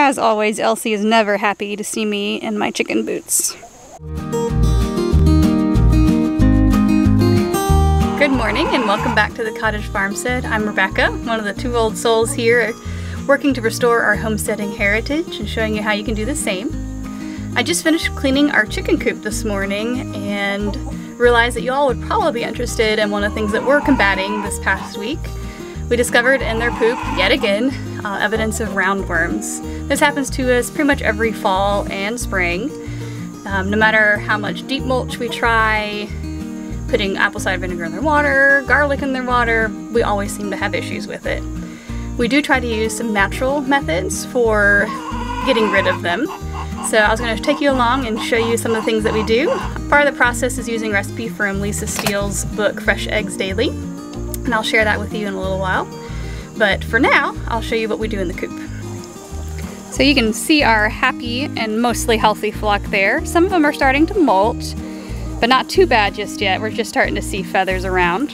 As always, Elsie is never happy to see me in my chicken boots. Good morning and welcome back to the Cottage Farmstead. I'm Rebecca, one of the two old souls here working to restore our homesteading heritage and showing you how you can do the same. I just finished cleaning our chicken coop this morning and realized that you all would probably be interested in one of the things that we're combating this past week. We discovered in their poop, yet again, uh, evidence of roundworms. This happens to us pretty much every fall and spring. Um, no matter how much deep mulch we try, putting apple cider vinegar in their water, garlic in their water, we always seem to have issues with it. We do try to use some natural methods for getting rid of them. So I was going to take you along and show you some of the things that we do. Part of the process is using recipe from Lisa Steele's book Fresh Eggs Daily, and I'll share that with you in a little while. But for now, I'll show you what we do in the coop. So you can see our happy and mostly healthy flock there. Some of them are starting to molt, but not too bad just yet. We're just starting to see feathers around.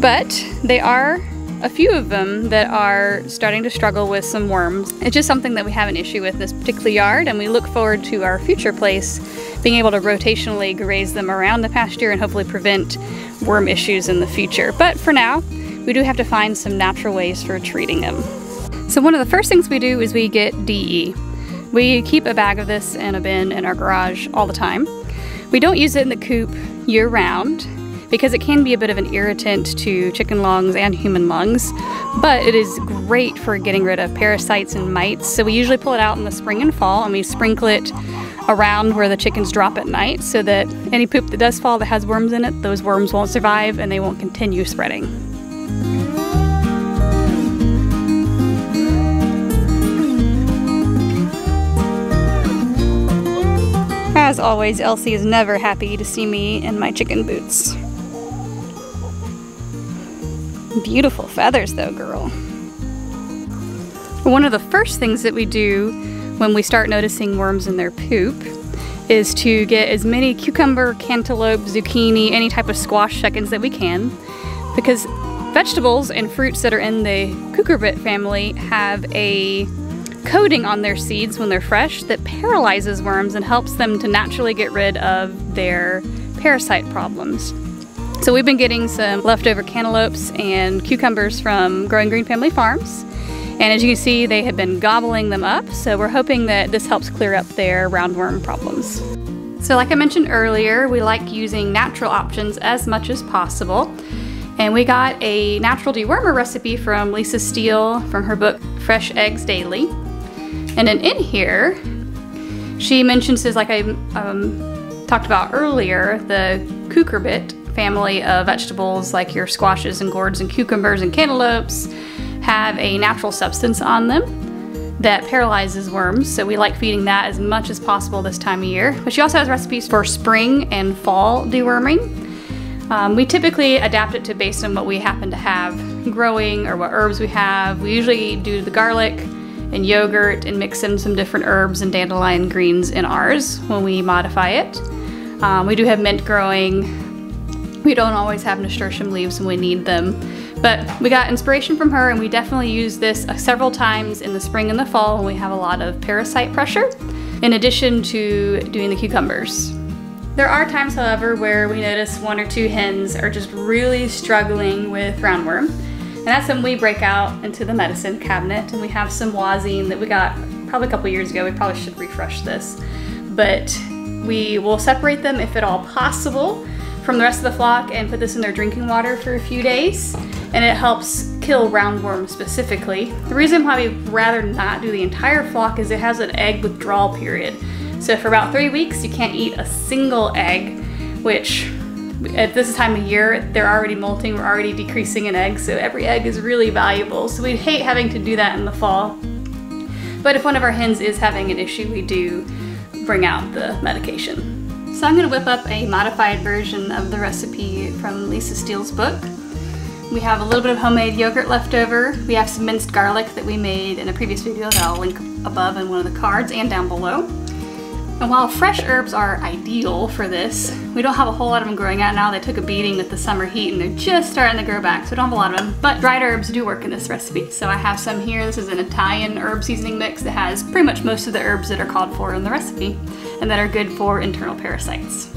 But they are a few of them that are starting to struggle with some worms. It's just something that we have an issue with this particular yard and we look forward to our future place being able to rotationally graze them around the pasture and hopefully prevent worm issues in the future. But for now, we do have to find some natural ways for treating them. So one of the first things we do is we get DE. We keep a bag of this in a bin in our garage all the time. We don't use it in the coop year round because it can be a bit of an irritant to chicken lungs and human lungs, but it is great for getting rid of parasites and mites. So we usually pull it out in the spring and fall and we sprinkle it around where the chickens drop at night so that any poop that does fall that has worms in it, those worms won't survive and they won't continue spreading. As always, Elsie is never happy to see me in my chicken boots. Beautiful feathers though, girl. One of the first things that we do when we start noticing worms in their poop is to get as many cucumber, cantaloupe, zucchini, any type of squash seconds that we can because vegetables and fruits that are in the cucurbit family have a coating on their seeds when they're fresh that paralyzes worms and helps them to naturally get rid of their parasite problems. So we've been getting some leftover cantaloupes and cucumbers from Growing Green Family Farms. And as you can see, they have been gobbling them up. So we're hoping that this helps clear up their roundworm problems. So like I mentioned earlier, we like using natural options as much as possible. And we got a natural dewormer recipe from Lisa Steele from her book Fresh Eggs Daily. And then in here, she mentions, as like I um, talked about earlier, the cucurbit family of vegetables like your squashes and gourds and cucumbers and cantaloupes have a natural substance on them that paralyzes worms. So we like feeding that as much as possible this time of year. But she also has recipes for spring and fall deworming. Um, we typically adapt it to based on what we happen to have growing or what herbs we have. We usually do the garlic and yogurt and mix in some different herbs and dandelion greens in ours when we modify it. Um, we do have mint growing, we don't always have nasturtium leaves when we need them. But we got inspiration from her and we definitely use this uh, several times in the spring and the fall when we have a lot of parasite pressure, in addition to doing the cucumbers. There are times, however, where we notice one or two hens are just really struggling with roundworm. And that's when we break out into the medicine cabinet and we have some wazine that we got probably a couple years ago. We probably should refresh this. But we will separate them if at all possible from the rest of the flock and put this in their drinking water for a few days. And it helps kill roundworm specifically. The reason why we'd rather not do the entire flock is it has an egg withdrawal period. So for about three weeks, you can't eat a single egg, which at this time of year, they're already molting, we're already decreasing in eggs, so every egg is really valuable. So we'd hate having to do that in the fall. But if one of our hens is having an issue, we do bring out the medication. So I'm going to whip up a modified version of the recipe from Lisa Steele's book. We have a little bit of homemade yogurt left over. We have some minced garlic that we made in a previous video that I'll link above in one of the cards and down below. And while fresh herbs are ideal for this, we don't have a whole lot of them growing out now. They took a beating with the summer heat and they're just starting to grow back, so we don't have a lot of them. But dried herbs do work in this recipe. So I have some here. This is an Italian herb seasoning mix that has pretty much most of the herbs that are called for in the recipe and that are good for internal parasites.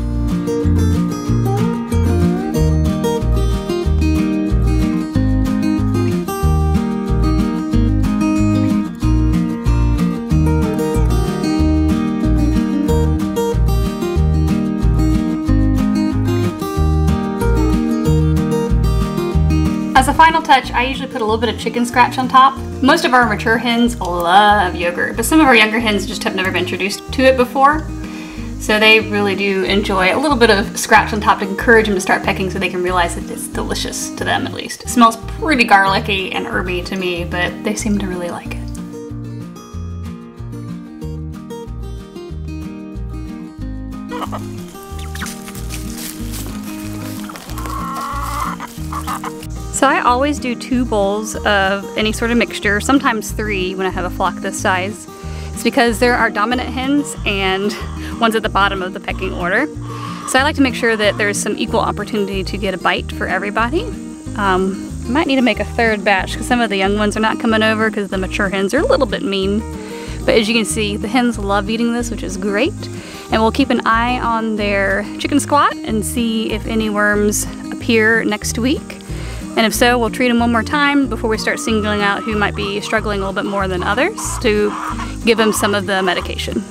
As a final touch, I usually put a little bit of chicken scratch on top. Most of our mature hens love yogurt, but some of our younger hens just have never been introduced to it before. So they really do enjoy a little bit of scratch on top to encourage them to start pecking so they can realize that it's delicious to them at least. It smells pretty garlicky and herby to me, but they seem to really like it. So I always do two bowls of any sort of mixture, sometimes three when I have a flock this size. It's because there are dominant hens and ones at the bottom of the pecking order. So I like to make sure that there's some equal opportunity to get a bite for everybody. Um, I might need to make a third batch because some of the young ones are not coming over because the mature hens are a little bit mean. But as you can see, the hens love eating this, which is great. And we'll keep an eye on their chicken squat and see if any worms appear next week. And if so, we'll treat them one more time before we start singling out who might be struggling a little bit more than others to give them some of the medication.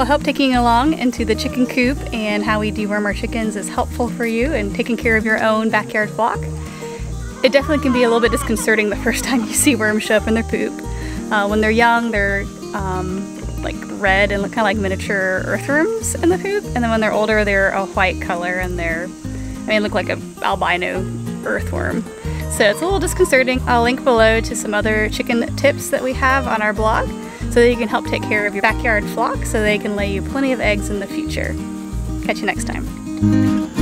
Well, I hope taking along into the chicken coop and how we deworm our chickens is helpful for you and taking care of your own backyard flock. It definitely can be a little bit disconcerting the first time you see worms show up in their poop. Uh, when they're young, they're um, like red and look kind of like miniature earthworms in the poop. And then when they're older, they're a white color and they're, I mean, look like a albino earthworm. So it's a little disconcerting. I'll link below to some other chicken tips that we have on our blog so that you can help take care of your backyard flock so they can lay you plenty of eggs in the future. Catch you next time.